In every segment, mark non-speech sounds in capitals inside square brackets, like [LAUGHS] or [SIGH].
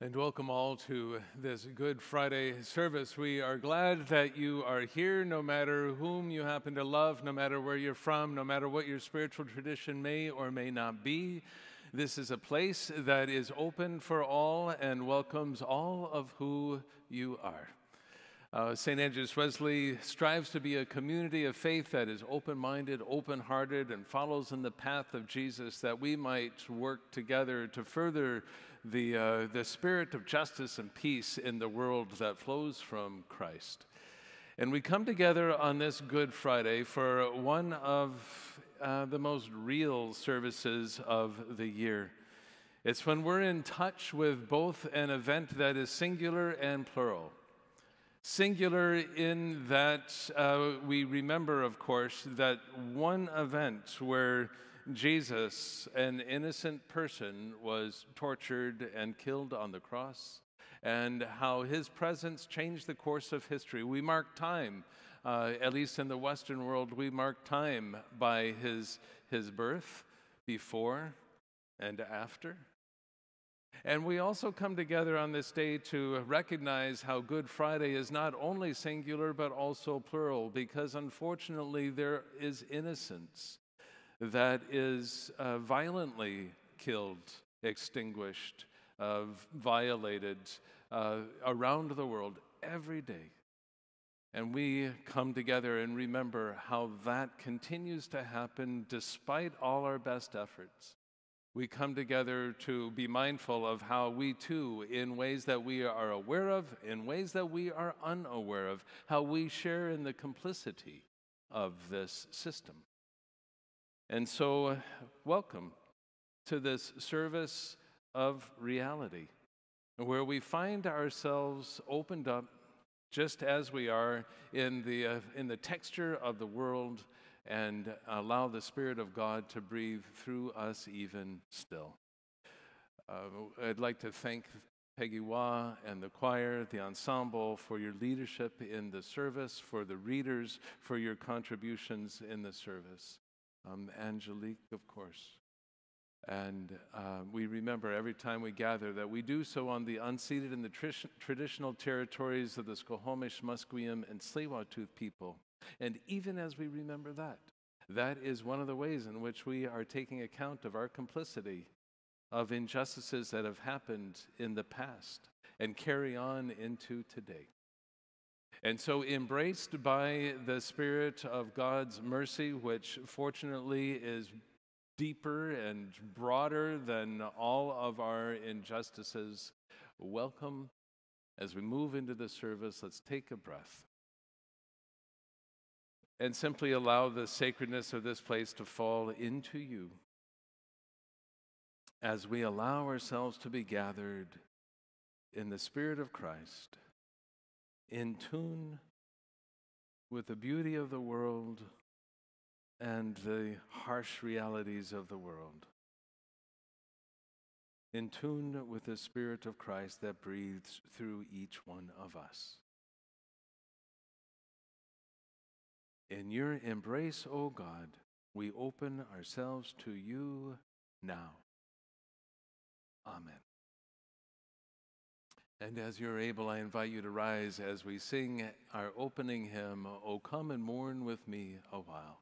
and welcome all to this Good Friday service. We are glad that you are here, no matter whom you happen to love, no matter where you're from, no matter what your spiritual tradition may or may not be. This is a place that is open for all and welcomes all of who you are. Uh, St. Andrew's Wesley strives to be a community of faith that is open minded, open hearted, and follows in the path of Jesus, that we might work together to further the, uh, the spirit of justice and peace in the world that flows from Christ. And we come together on this Good Friday for one of uh, the most real services of the year. It's when we're in touch with both an event that is singular and plural Singular in that uh, we remember, of course, that one event where Jesus, an innocent person, was tortured and killed on the cross, and how his presence changed the course of history. We mark time, uh, at least in the Western world, we mark time by his, his birth, before and after. And we also come together on this day to recognize how Good Friday is not only singular but also plural, because unfortunately there is innocence that is uh, violently killed, extinguished, uh, violated uh, around the world every day. And we come together and remember how that continues to happen despite all our best efforts we come together to be mindful of how we too, in ways that we are aware of, in ways that we are unaware of, how we share in the complicity of this system. And so, welcome to this service of reality, where we find ourselves opened up just as we are in the, uh, in the texture of the world and allow the Spirit of God to breathe through us even still. Uh, I'd like to thank Peggy Wah and the choir, the ensemble, for your leadership in the service, for the readers, for your contributions in the service. Um, Angelique, of course. And uh, we remember every time we gather that we do so on the unceded and the tr- traditional territories of the Squamish, Musqueam, and Tsleil-Waututh people. And even as we remember that, that is one of the ways in which we are taking account of our complicity of injustices that have happened in the past and carry on into today. And so, embraced by the Spirit of God's mercy, which fortunately is deeper and broader than all of our injustices, welcome as we move into the service. Let's take a breath and simply allow the sacredness of this place to fall into you as we allow ourselves to be gathered in the Spirit of Christ, in tune with the beauty of the world and the harsh realities of the world, in tune with the Spirit of Christ that breathes through each one of us. In your embrace, O God, we open ourselves to you now. Amen. And as you're able, I invite you to rise as we sing our opening hymn, O come and mourn with me a while.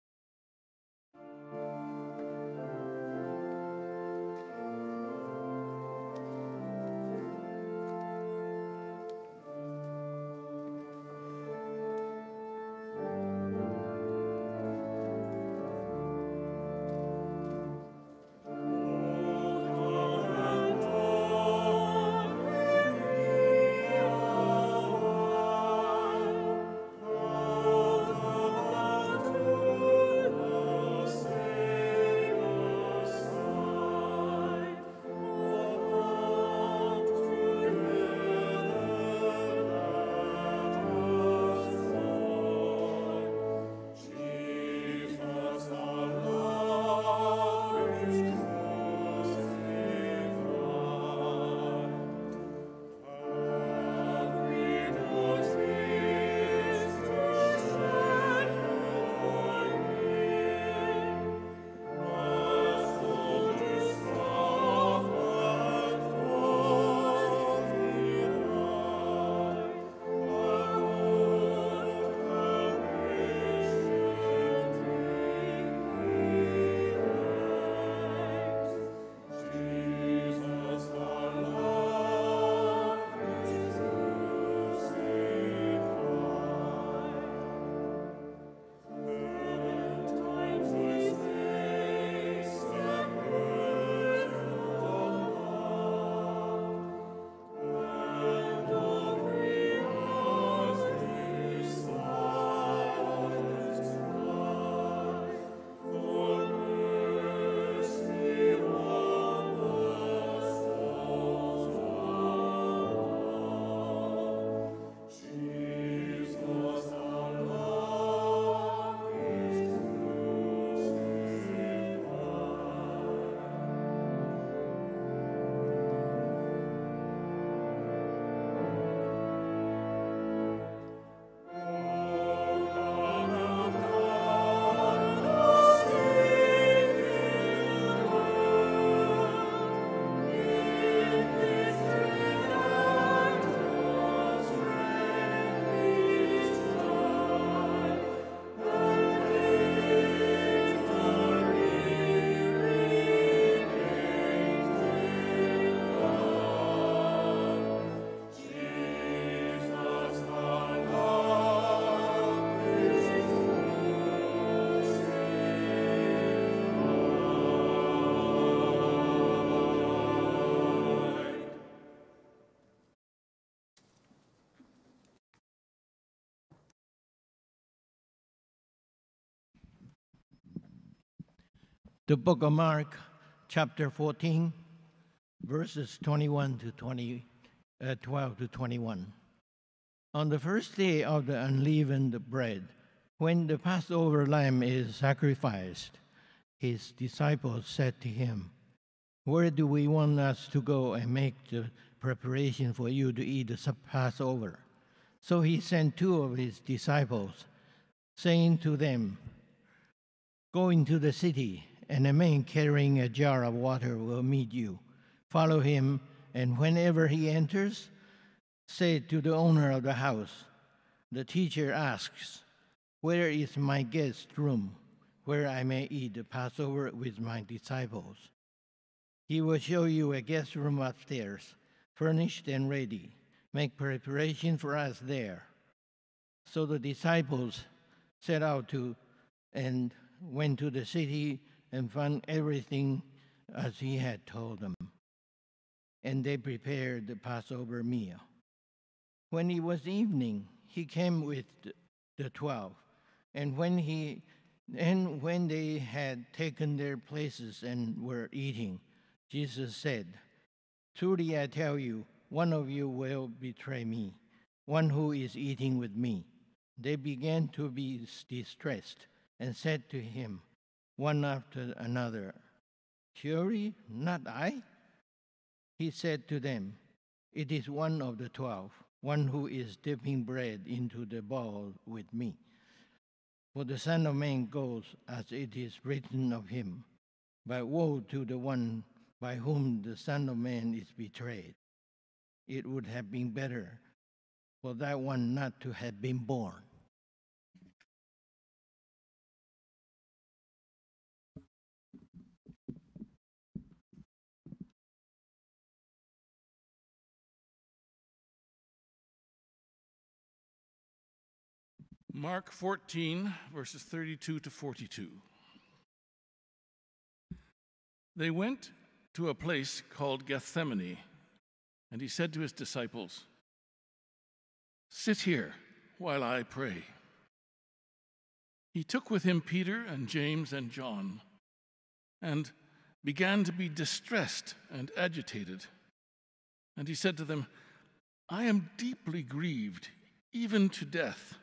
The book of Mark, chapter 14, verses 21 to 20, uh, 12 to 21. On the first day of the unleavened bread, when the Passover lamb is sacrificed, his disciples said to him, Where do we want us to go and make the preparation for you to eat the Passover? So he sent two of his disciples, saying to them, Go into the city, and a man carrying a jar of water will meet you. Follow him, and whenever he enters, say to the owner of the house, The teacher asks, Where is my guest room, where I may eat the Passover with my disciples? He will show you a guest room upstairs, furnished and ready. Make preparation for us there. So the disciples set out to and went to the city and found everything as he had told them. And they prepared the Passover meal. When it was evening, he came with the twelve. And when he and when they had taken their places and were eating, Jesus said, Truly I tell you, one of you will betray me, one who is eating with me. They began to be distressed and said to him, one after another, Surely not I? He said to them, It is one of the twelve, one who is dipping bread into the bowl with me. For the Son of Man goes as it is written of him, but woe to the one by whom the Son of Man is betrayed. It would have been better for that one not to have been born. Mark 14, verses 32 to 42. They went to a place called Gethsemane, and he said to his disciples, Sit here while I pray. He took with him Peter and James and John and began to be distressed and agitated. And he said to them, I am deeply grieved, even to death.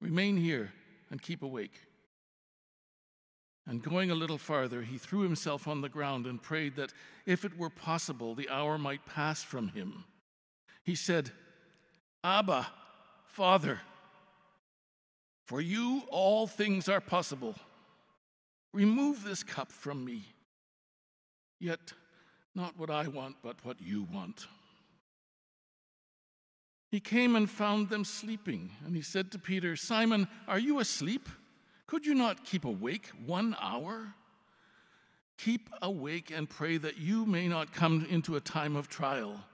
Remain here and keep awake. And going a little farther, he threw himself on the ground and prayed that if it were possible, the hour might pass from him. He said, Abba, Father, for you all things are possible. Remove this cup from me. Yet, not what I want, but what you want. He came and found them sleeping, and he said to Peter, Simon, are you asleep? Could you not keep awake one hour? Keep awake and pray that you may not come into a time of trial.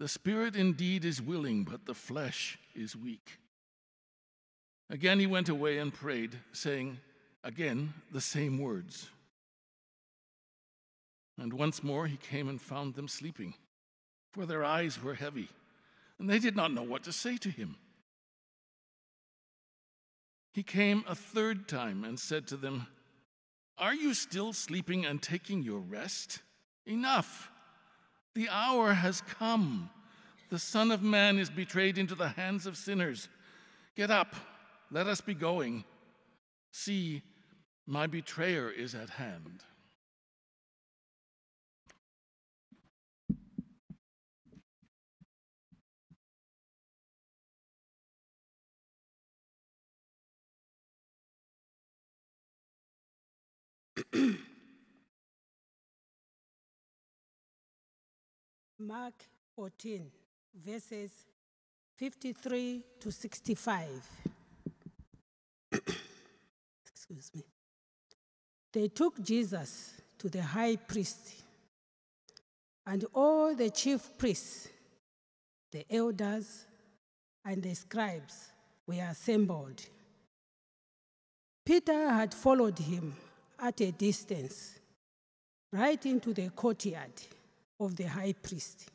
The spirit indeed is willing, but the flesh is weak. Again he went away and prayed, saying again the same words. And once more he came and found them sleeping, for their eyes were heavy and they did not know what to say to him. He came a third time and said to them, Are you still sleeping and taking your rest? Enough! The hour has come. The Son of Man is betrayed into the hands of sinners. Get up, let us be going. See, my betrayer is at hand. [CLEARS THROAT] Mark 14, verses 53 to 65. [CLEARS THROAT] Excuse me. They took Jesus to the high priest, and all the chief priests, the elders, and the scribes were assembled. Peter had followed him at a distance, right into the courtyard of the high priest.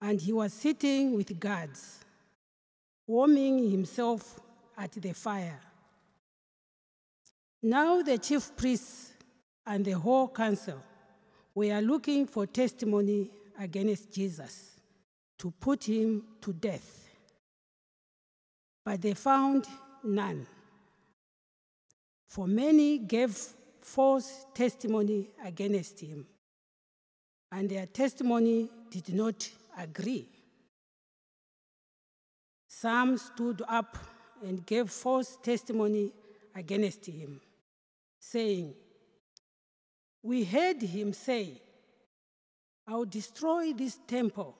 And he was sitting with guards, warming himself at the fire. Now the chief priests and the whole council were looking for testimony against Jesus to put him to death. But they found none. For many gave false testimony against him, and their testimony did not agree. Some stood up and gave false testimony against him, saying, We heard him say, I'll destroy this temple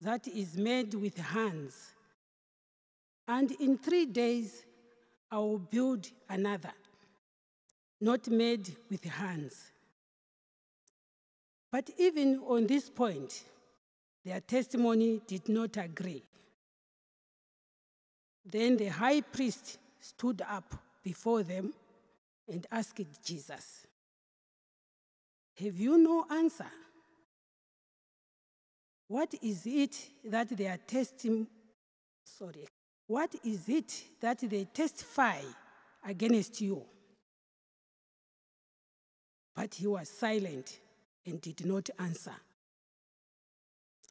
that is made with hands, and in three days I will build another, not made with hands. But even on this point, their testimony did not agree. Then the high priest stood up before them and asked Jesus, Have you no answer? What is it that they are testing? Sorry. What is it that they testify against you? But he was silent and did not answer.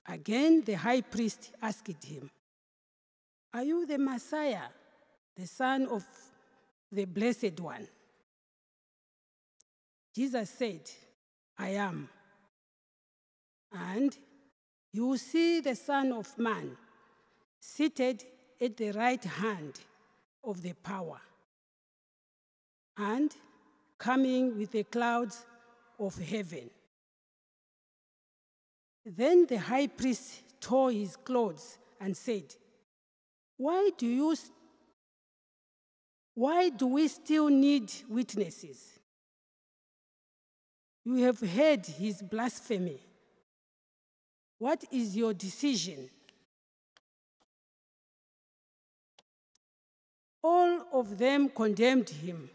Again, the high priest asked him, Are you the Messiah, the Son of the Blessed One? Jesus said, I am. And you see the Son of Man seated at the right hand of the power and coming with the clouds of heaven. Then the high priest tore his clothes and said, Why do you why do we still need witnesses? You have heard his blasphemy. What is your decision? All of them condemned him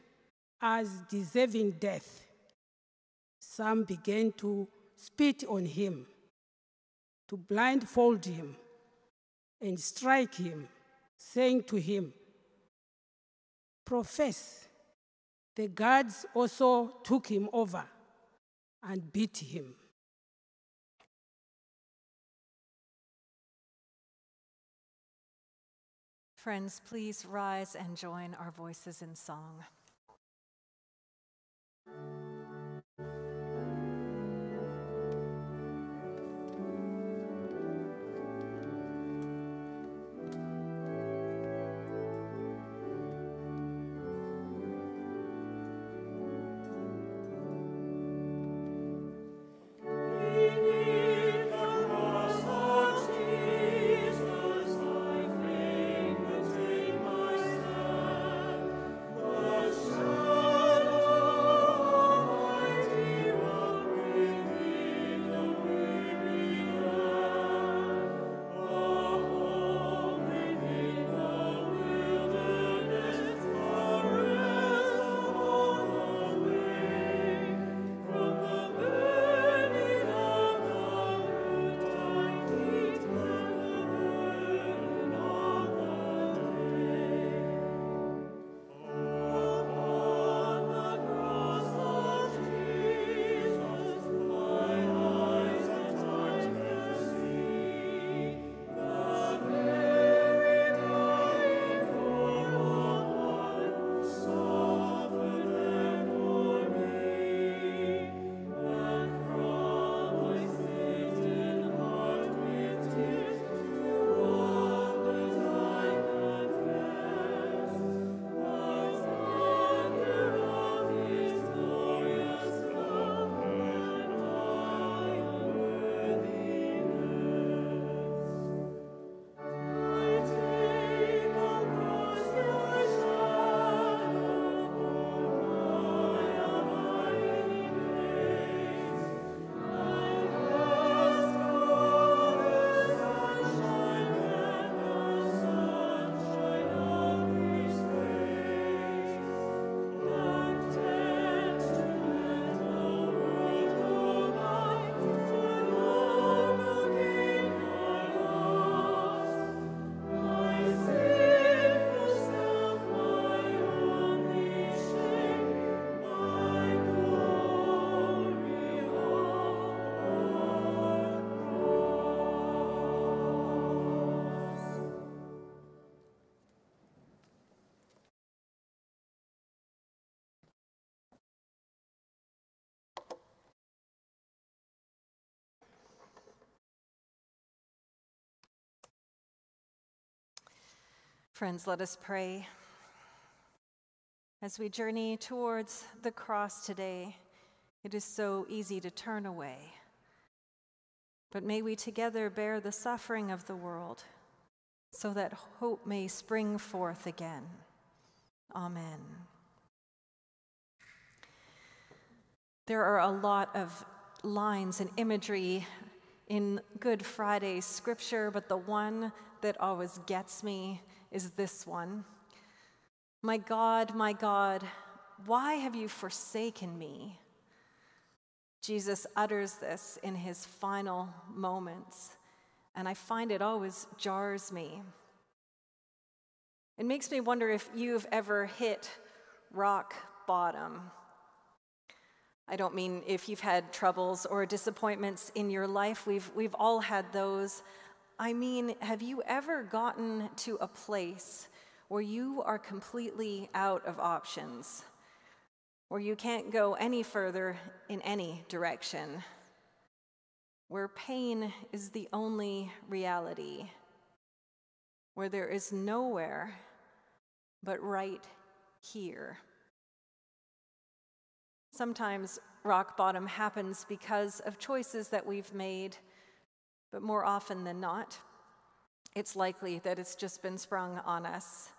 as deserving death. Some began to spit on him to blindfold him and strike him, saying to him, Profess. The guards also took him over and beat him. Friends, please rise and join our voices in song. Lord Friends, let us pray. As we journey towards the cross today, it is so easy to turn away. But may we together bear the suffering of the world so that hope may spring forth again. Amen. There are a lot of lines and imagery in Good Friday scripture, but the one that always gets me is this one My God, my God, why have you forsaken me? Jesus utters this in his final moments, and I find it always jars me. It makes me wonder if you've ever hit rock bottom. I don't mean if you've had troubles or disappointments in your life, we've, we've all had those. I mean, have you ever gotten to a place where you are completely out of options? where you can't go any further in any direction, where pain is the only reality, where there is nowhere but right here. Sometimes rock bottom happens because of choices that we've made, but more often than not, it's likely that it's just been sprung on us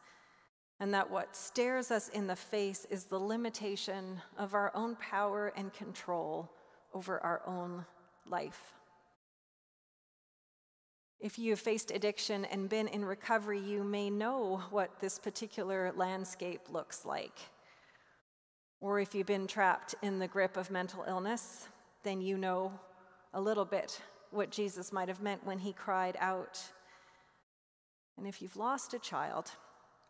and that what stares us in the face is the limitation of our own power and control over our own life. If you have faced addiction and been in recovery, you may know what this particular landscape looks like. Or if you've been trapped in the grip of mental illness, then you know a little bit what Jesus might have meant when he cried out. And if you've lost a child,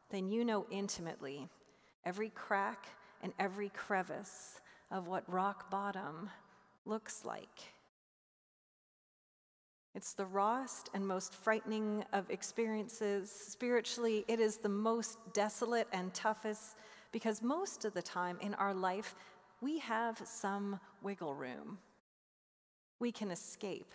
then you know intimately every crack and every crevice of what rock bottom looks like. It's the rawest and most frightening of experiences. Spiritually, it is the most desolate and toughest because most of the time in our life, we have some wiggle room. We can escape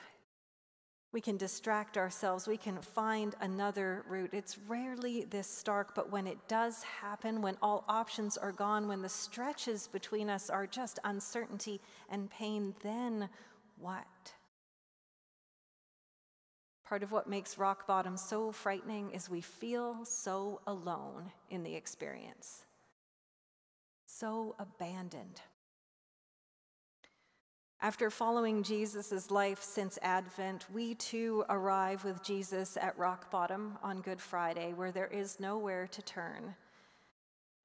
we can distract ourselves. We can find another route. It's rarely this stark, but when it does happen, when all options are gone, when the stretches between us are just uncertainty and pain, then what? Part of what makes rock bottom so frightening is we feel so alone in the experience, so abandoned. After following Jesus' life since Advent, we too arrive with Jesus at rock bottom on Good Friday, where there is nowhere to turn.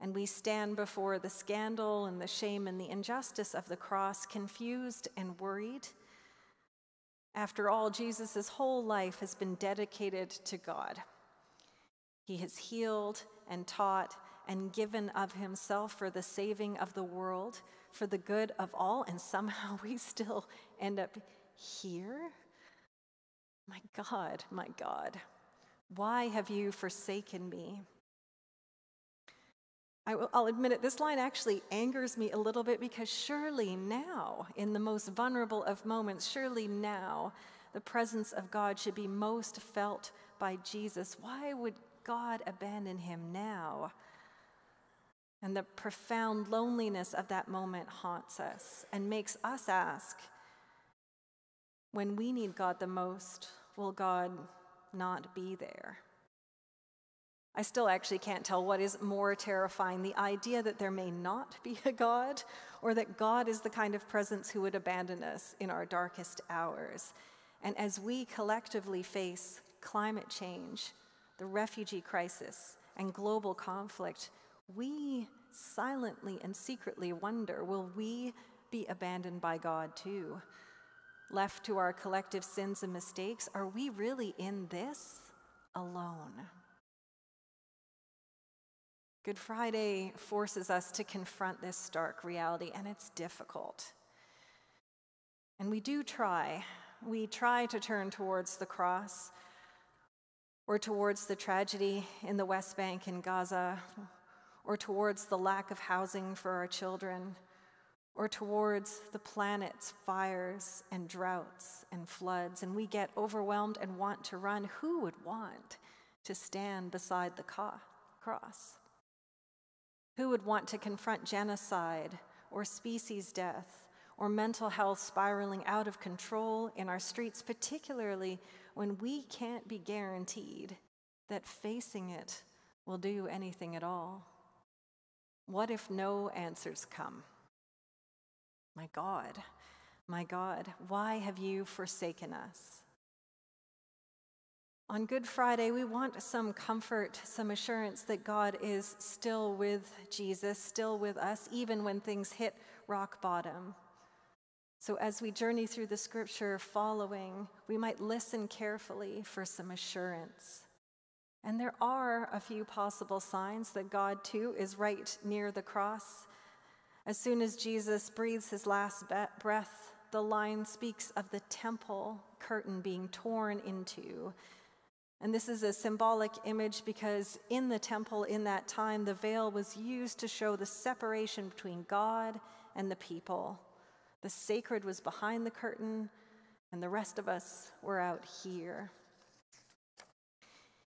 And we stand before the scandal and the shame and the injustice of the cross, confused and worried. After all, Jesus' whole life has been dedicated to God. He has healed and taught and given of himself for the saving of the world for the good of all, and somehow [LAUGHS] we still end up here? My God, my God, why have you forsaken me? I will, admit it, this line actually angers me a little bit because surely now, in the most vulnerable of moments, surely now, the presence of God should be most felt by Jesus. Why would God abandon him now? And the profound loneliness of that moment haunts us and makes us ask when we need God the most, will God not be there? I still actually can't tell what is more terrifying the idea that there may not be a God, or that God is the kind of presence who would abandon us in our darkest hours. And as we collectively face climate change, the refugee crisis, and global conflict, we silently and secretly wonder will we be abandoned by God too? Left to our collective sins and mistakes, are we really in this alone? Good Friday forces us to confront this stark reality, and it's difficult. And we do try. We try to turn towards the cross or towards the tragedy in the West Bank and Gaza or towards the lack of housing for our children, or towards the planet's fires and droughts and floods, and we get overwhelmed and want to run, who would want to stand beside the cross? Who would want to confront genocide or species death or mental health spiraling out of control in our streets, particularly when we can't be guaranteed that facing it will do anything at all? What if no answers come? My God, my God, why have you forsaken us? On Good Friday, we want some comfort, some assurance that God is still with Jesus, still with us, even when things hit rock bottom. So, as we journey through the scripture following, we might listen carefully for some assurance. And there are a few possible signs that God, too, is right near the cross. As soon as Jesus breathes his last breath, the line speaks of the temple curtain being torn into and this is a symbolic image because in the temple in that time, the veil was used to show the separation between God and the people. The sacred was behind the curtain, and the rest of us were out here.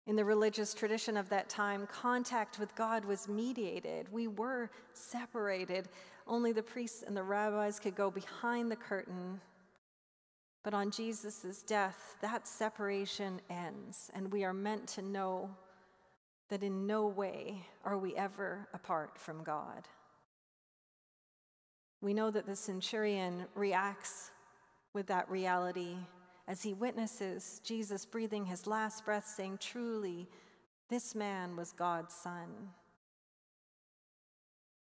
In the religious tradition of that time, contact with God was mediated. We were separated. Only the priests and the rabbis could go behind the curtain but on Jesus' death, that separation ends, and we are meant to know that in no way are we ever apart from God. We know that the centurion reacts with that reality as he witnesses Jesus breathing his last breath, saying, Truly, this man was God's son.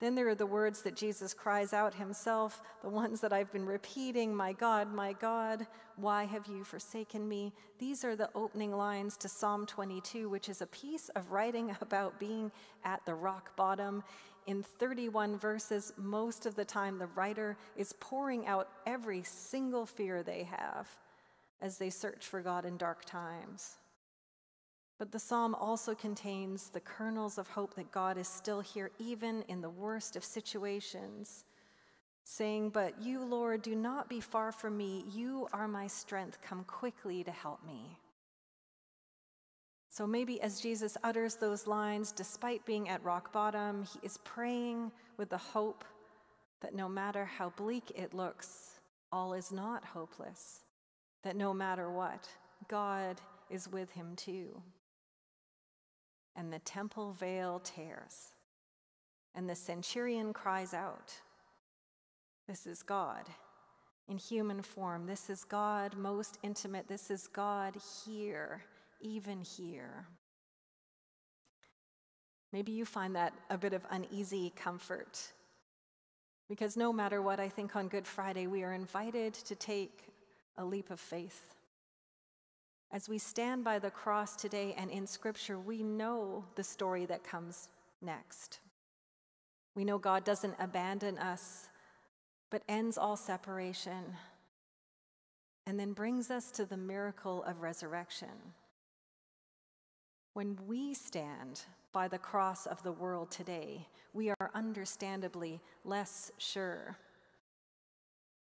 Then there are the words that Jesus cries out himself, the ones that I've been repeating My God, my God, why have you forsaken me? These are the opening lines to Psalm 22, which is a piece of writing [LAUGHS] about being at the rock bottom. In 31 verses, most of the time, the writer is pouring out every single fear they have as they search for God in dark times. But the psalm also contains the kernels of hope that God is still here, even in the worst of situations, saying, But you, Lord, do not be far from me. You are my strength. Come quickly to help me. So maybe as Jesus utters those lines, despite being at rock bottom, he is praying with the hope that no matter how bleak it looks, all is not hopeless, that no matter what, God is with him too and the temple veil tears. And the centurion cries out, This is God in human form. This is God most intimate. This is God here, even here. Maybe you find that a bit of uneasy comfort. Because no matter what I think on Good Friday, we are invited to take a leap of faith. As we stand by the cross today and in Scripture, we know the story that comes next. We know God doesn't abandon us, but ends all separation and then brings us to the miracle of resurrection. When we stand by the cross of the world today, we are understandably less sure.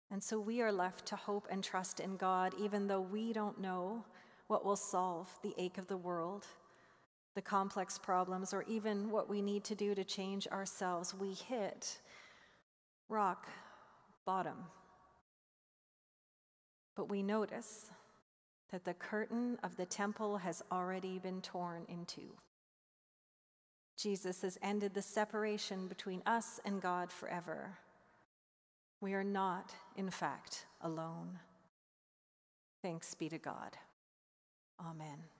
And so we are left to hope and trust in God, even though we don't know what will solve the ache of the world, the complex problems, or even what we need to do to change ourselves. We hit rock bottom. But we notice that the curtain of the temple has already been torn in two. Jesus has ended the separation between us and God forever. We are not, in fact, alone. Thanks be to God. Amen.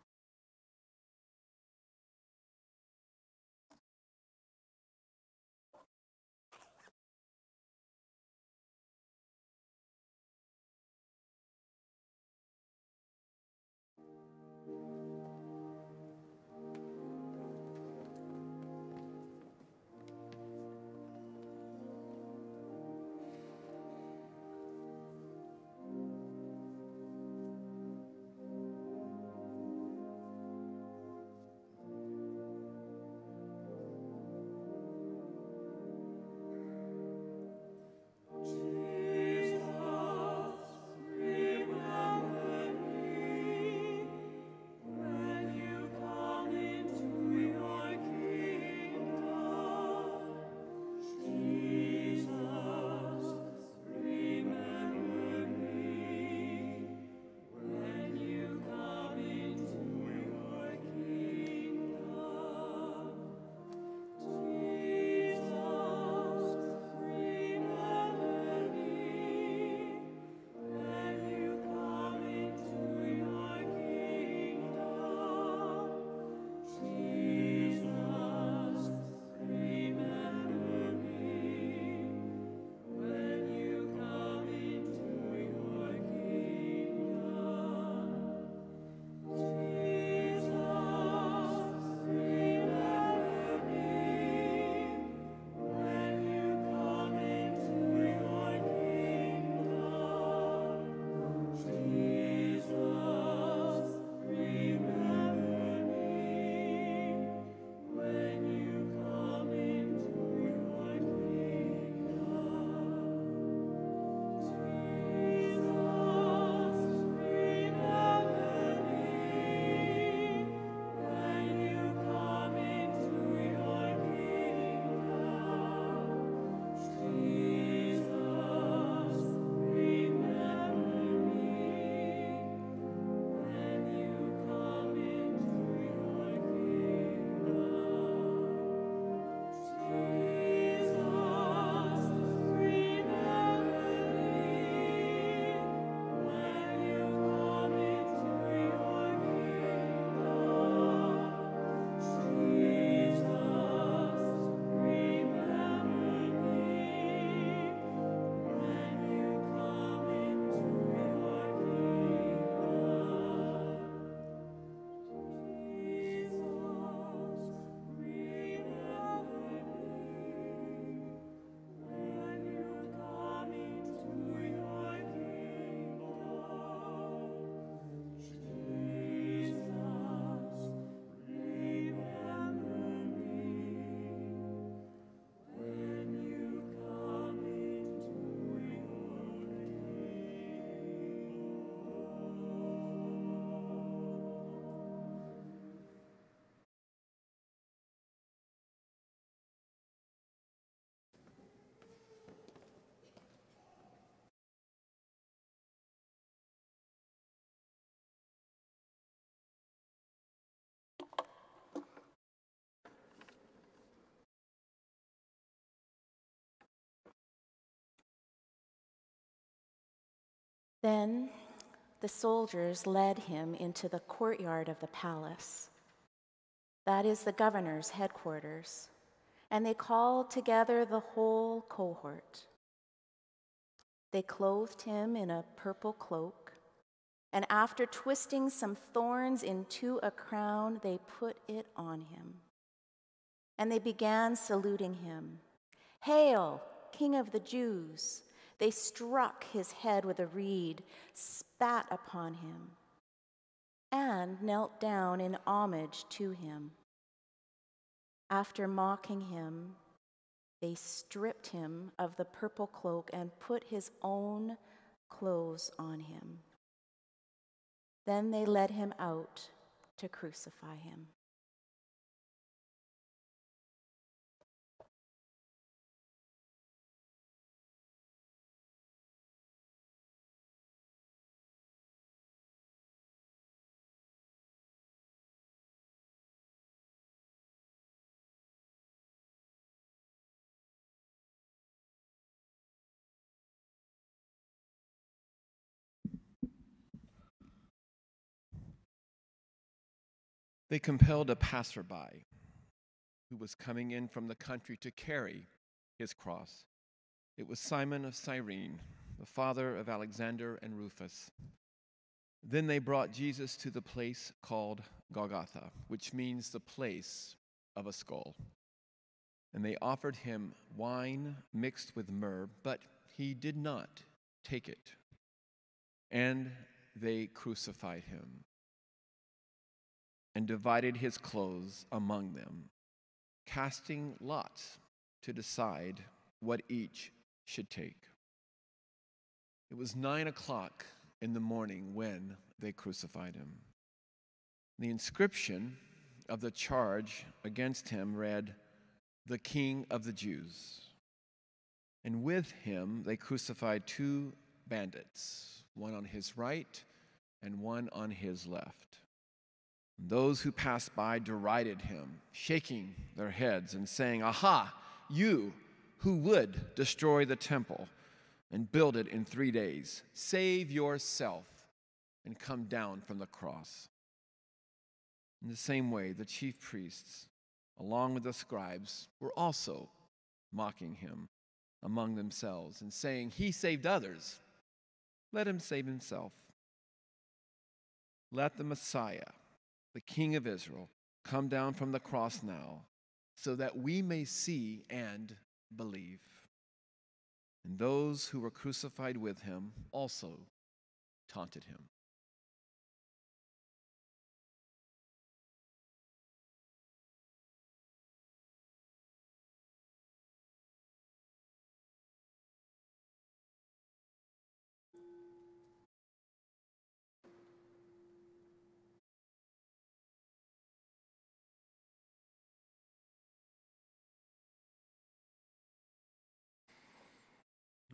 Then the soldiers led him into the courtyard of the palace. That is the governor's headquarters. And they called together the whole cohort. They clothed him in a purple cloak, and after twisting some thorns into a crown, they put it on him. And they began saluting him Hail, King of the Jews! They struck his head with a reed, spat upon him, and knelt down in homage to him. After mocking him, they stripped him of the purple cloak and put his own clothes on him. Then they led him out to crucify him. They compelled a passerby who was coming in from the country to carry his cross. It was Simon of Cyrene, the father of Alexander and Rufus. Then they brought Jesus to the place called Golgotha, which means the place of a skull. And they offered him wine mixed with myrrh, but he did not take it. And they crucified him and divided his clothes among them, casting lots to decide what each should take. It was nine o'clock in the morning when they crucified him. The inscription of the charge against him read, The King of the Jews. And with him they crucified two bandits, one on his right and one on his left. Those who passed by derided him, shaking their heads and saying, Aha, you who would destroy the temple and build it in three days, save yourself and come down from the cross. In the same way, the chief priests, along with the scribes, were also mocking him among themselves and saying, He saved others. Let him save himself. Let the Messiah the King of Israel, come down from the cross now, so that we may see and believe. And those who were crucified with him also taunted him.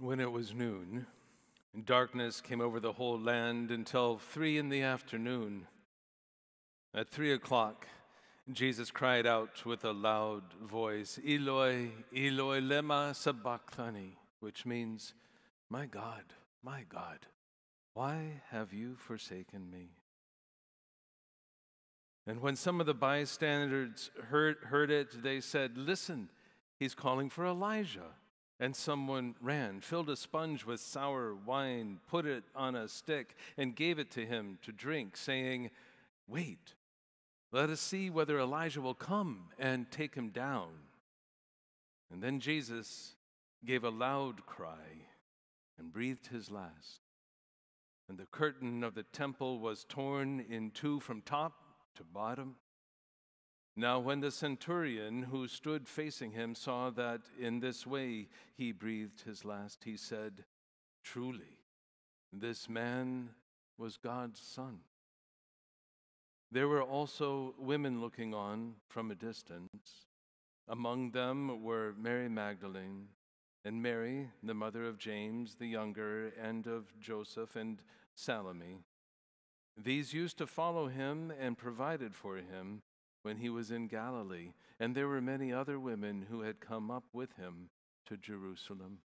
When it was noon, and darkness came over the whole land until three in the afternoon. At three o'clock, Jesus cried out with a loud voice, Eloi, Eloi, lema sabachthani, which means, My God, my God, why have you forsaken me? And when some of the bystanders heard, heard it, they said, Listen, he's calling for Elijah. And someone ran, filled a sponge with sour wine, put it on a stick, and gave it to him to drink, saying, Wait, let us see whether Elijah will come and take him down. And then Jesus gave a loud cry and breathed his last. And the curtain of the temple was torn in two from top to bottom. Now, when the centurion who stood facing him saw that in this way he breathed his last, he said, Truly, this man was God's son. There were also women looking on from a distance. Among them were Mary Magdalene, and Mary, the mother of James the younger, and of Joseph and Salome. These used to follow him and provided for him when he was in Galilee, and there were many other women who had come up with him to Jerusalem.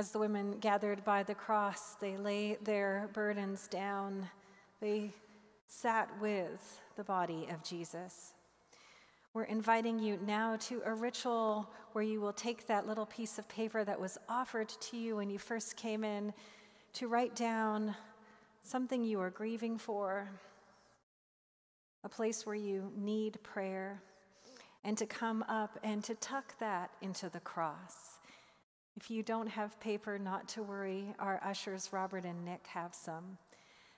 As the women gathered by the cross, they lay their burdens down. They sat with the body of Jesus. We're inviting you now to a ritual where you will take that little piece of paper that was offered to you when you first came in to write down something you are grieving for, a place where you need prayer, and to come up and to tuck that into the cross. If you don't have paper, not to worry. Our ushers, Robert and Nick, have some.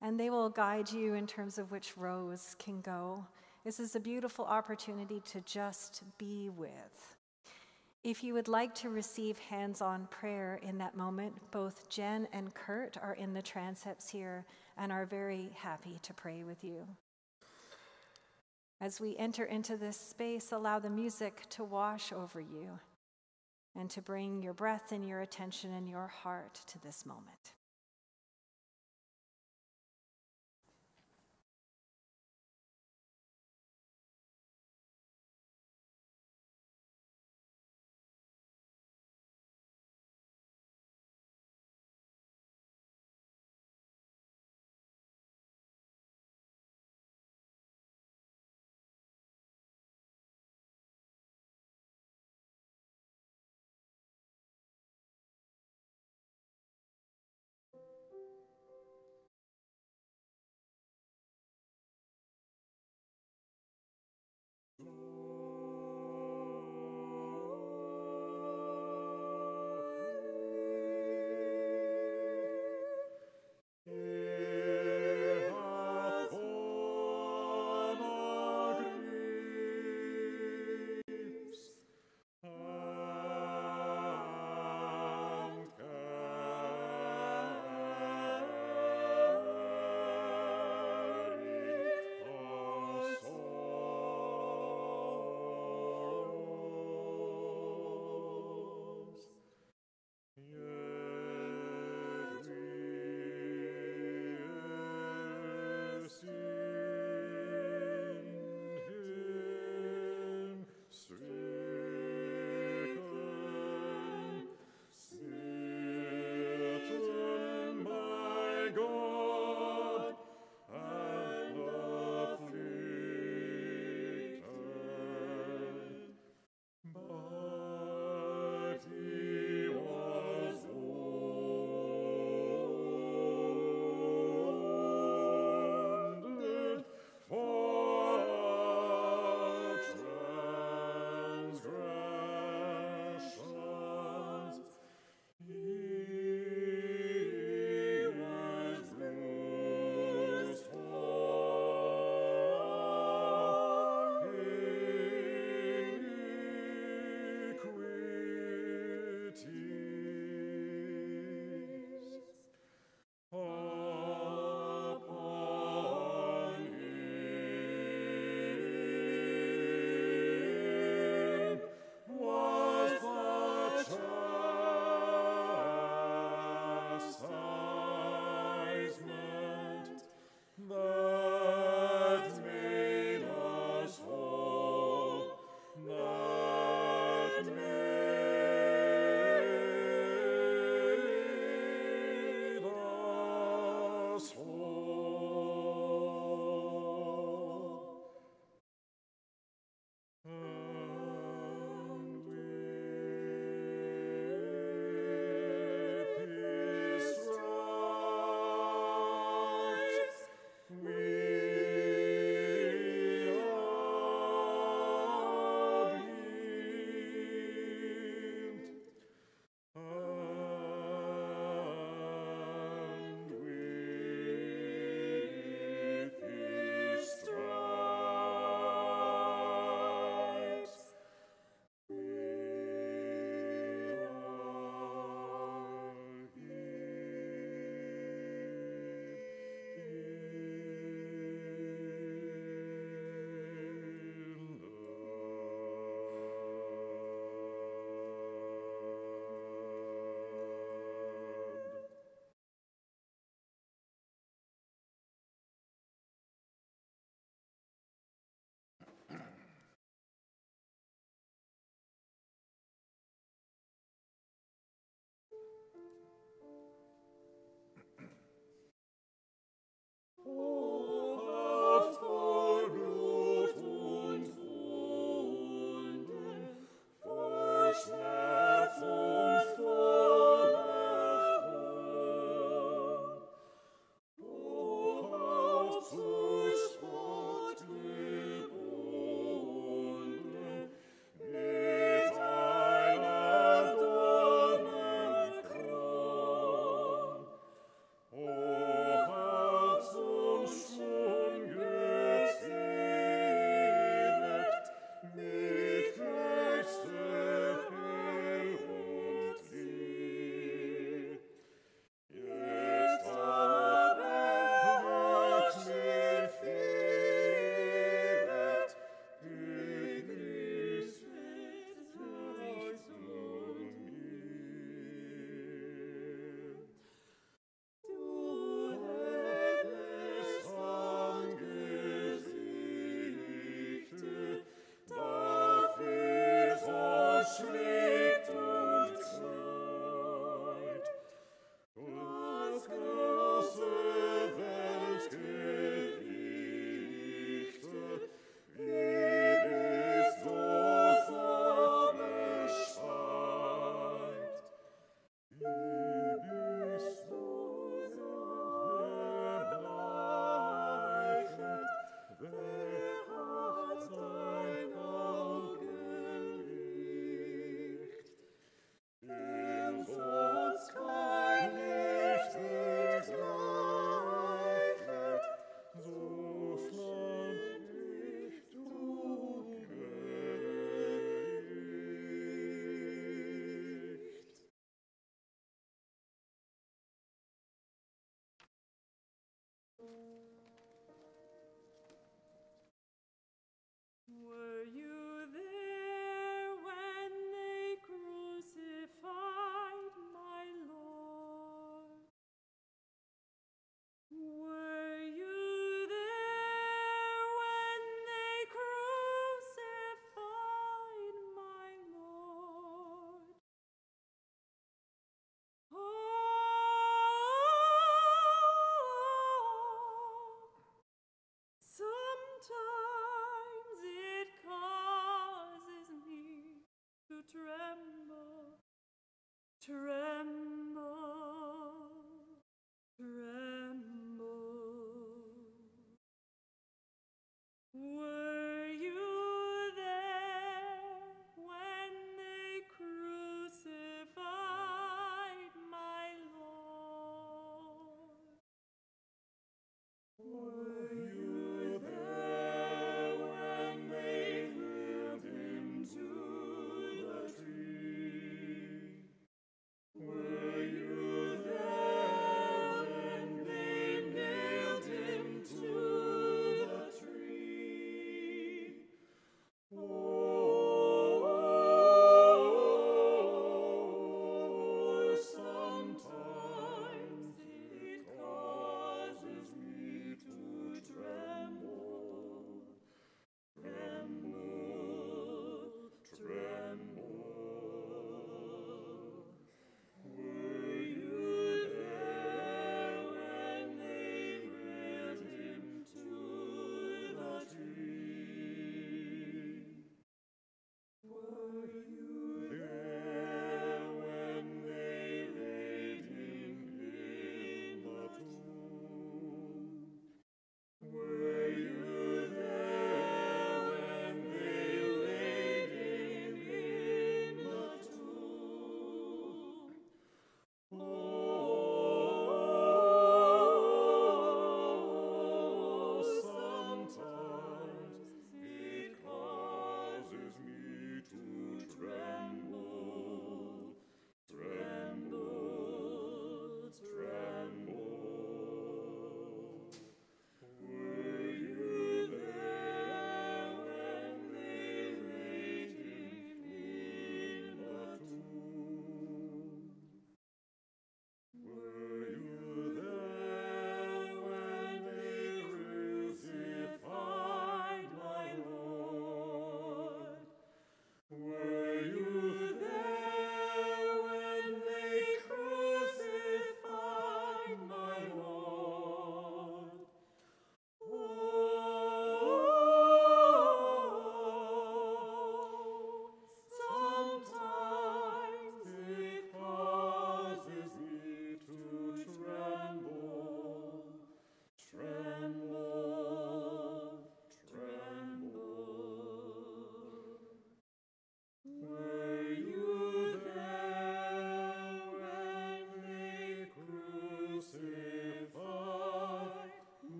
And they will guide you in terms of which rows can go. This is a beautiful opportunity to just be with. If you would like to receive hands on prayer in that moment, both Jen and Kurt are in the transepts here and are very happy to pray with you. As we enter into this space, allow the music to wash over you and to bring your breath and your attention and your heart to this moment.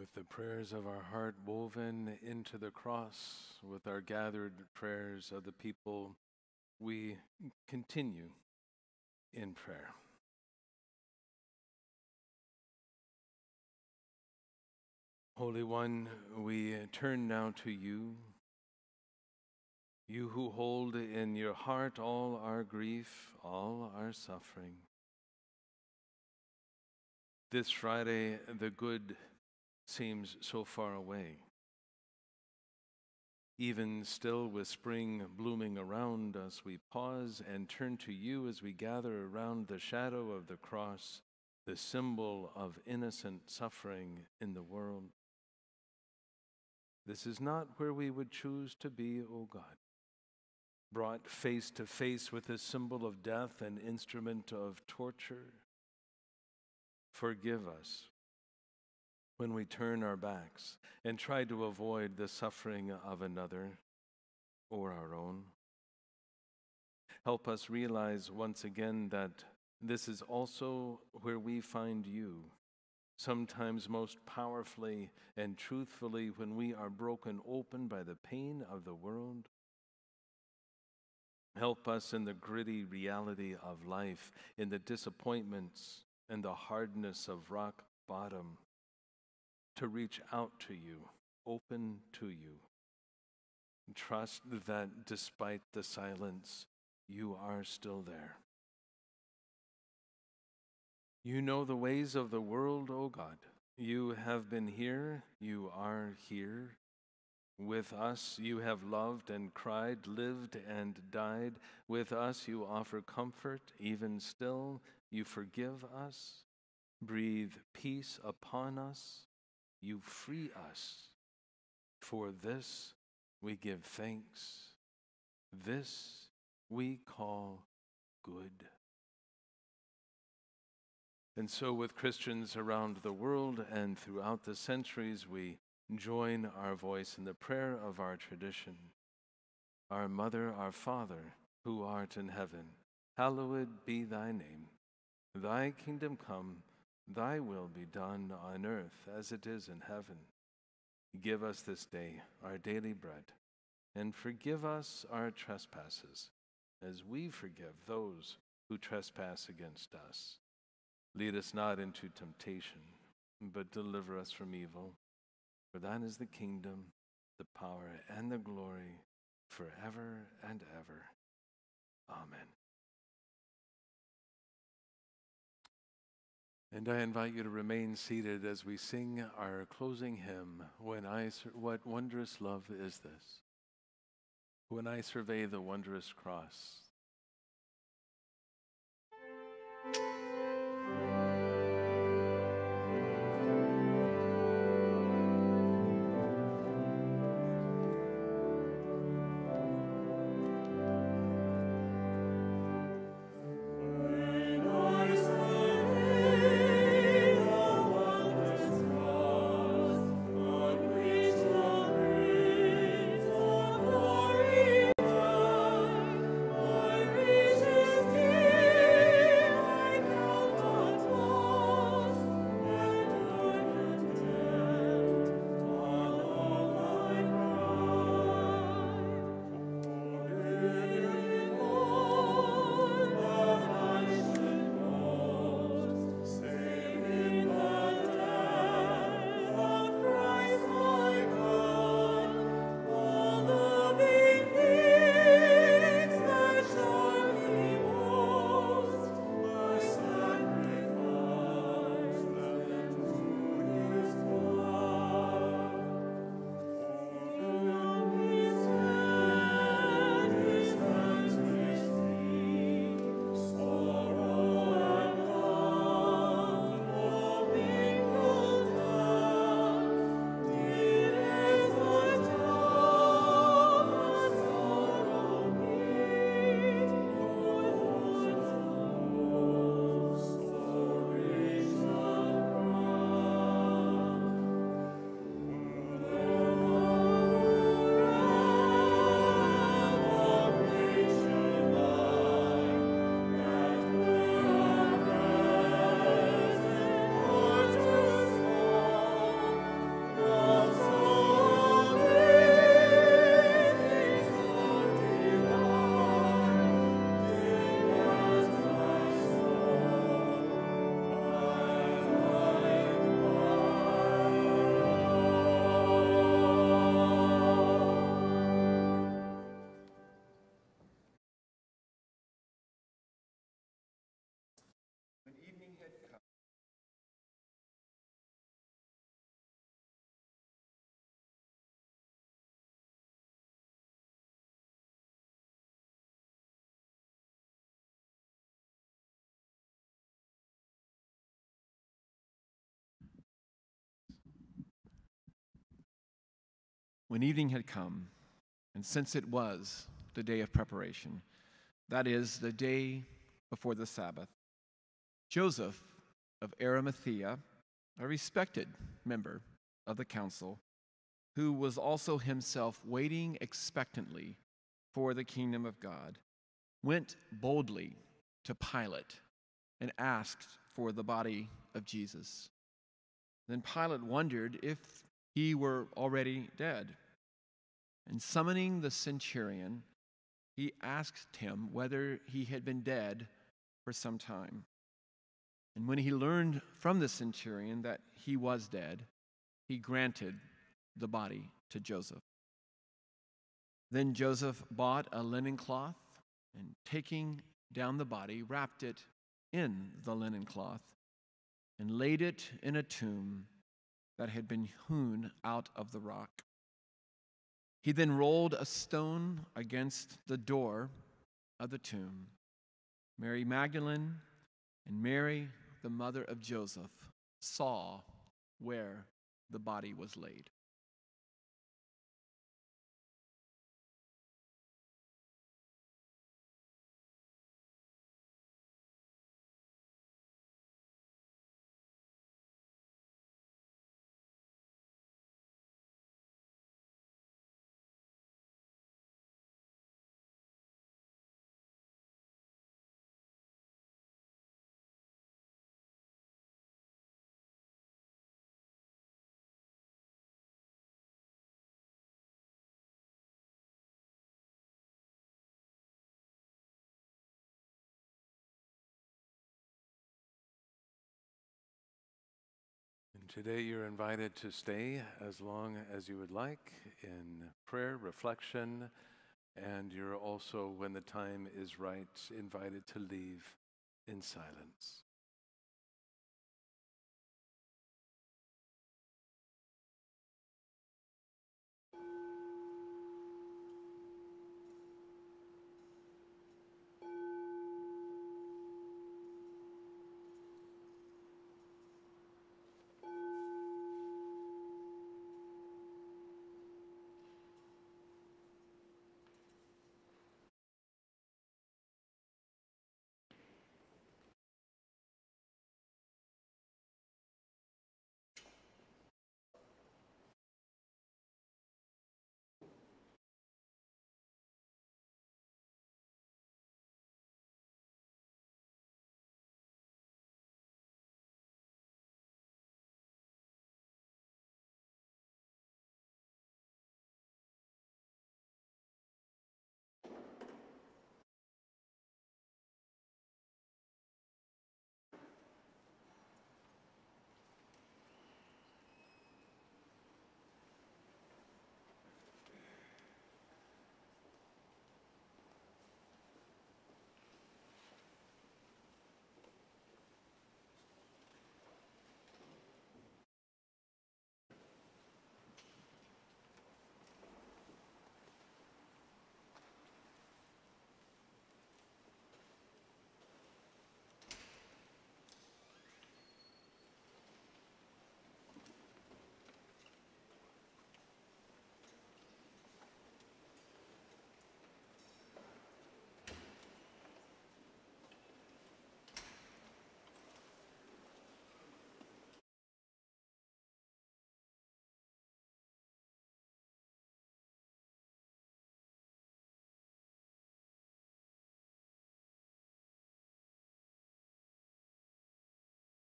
With the prayers of our heart woven into the cross, with our gathered prayers of the people, we continue in prayer. Holy One, we turn now to you, you who hold in your heart all our grief, all our suffering. This Friday, the good seems so far away. Even still, with spring blooming around us, we pause and turn to you as we gather around the shadow of the cross, the symbol of innocent suffering in the world. This is not where we would choose to be, O God. Brought face to face with a symbol of death and instrument of torture. Forgive us when we turn our backs and try to avoid the suffering of another or our own. Help us realize once again that this is also where we find you, sometimes most powerfully and truthfully when we are broken open by the pain of the world. Help us in the gritty reality of life, in the disappointments and the hardness of rock bottom to reach out to you, open to you. Trust that despite the silence, you are still there. You know the ways of the world, O God. You have been here, you are here. With us you have loved and cried, lived and died. With us you offer comfort, even still you forgive us. Breathe peace upon us you free us. For this we give thanks. This we call good. And so, with Christians around the world and throughout the centuries, we join our voice in the prayer of our tradition. Our Mother, our Father, who art in heaven, hallowed be thy name. Thy kingdom come. Thy will be done on earth as it is in heaven. Give us this day our daily bread, and forgive us our trespasses, as we forgive those who trespass against us. Lead us not into temptation, but deliver us from evil. For thine is the kingdom, the power, and the glory, forever and ever. Amen. And I invite you to remain seated as we sing our closing hymn, When I Sur- What Wondrous Love Is This? When I Survey the Wondrous Cross. When evening had come, and since it was the day of preparation, that is, the day before the Sabbath, Joseph of Arimathea, a respected member of the council, who was also himself waiting expectantly for the kingdom of God, went boldly to Pilate and asked for the body of Jesus. Then Pilate wondered if he were already dead. And summoning the centurion, he asked him whether he had been dead for some time. And when he learned from the centurion that he was dead, he granted the body to Joseph. Then Joseph bought a linen cloth and taking down the body, wrapped it in the linen cloth and laid it in a tomb that had been hewn out of the rock. He then rolled a stone against the door of the tomb. Mary Magdalene and Mary, the mother of Joseph, saw where the body was laid. Today you're invited to stay as long as you would like in prayer, reflection, and you're also, when the time is right, invited to leave in silence.